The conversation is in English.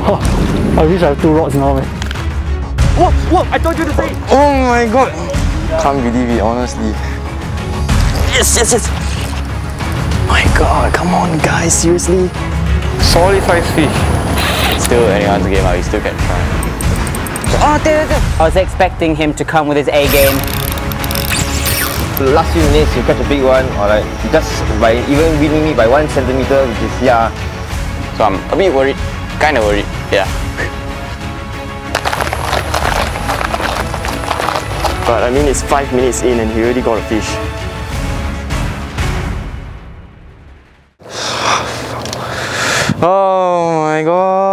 I wish I have two rods now, man. Whoa, whoa, I told you to say. Oh my god! Can't believe it, honestly. Yes, yes, yes! My god, come on guys, seriously. Solid five fish. Still anyone's game, I still can try. Oh, there, there. I was expecting him to come with his A game. The last few minutes you catch a big one or like just by even winning me by one centimeter which is yeah So I'm a bit worried, kind of worried, yeah. But I mean, it's five minutes in and he already got a fish. Oh my god.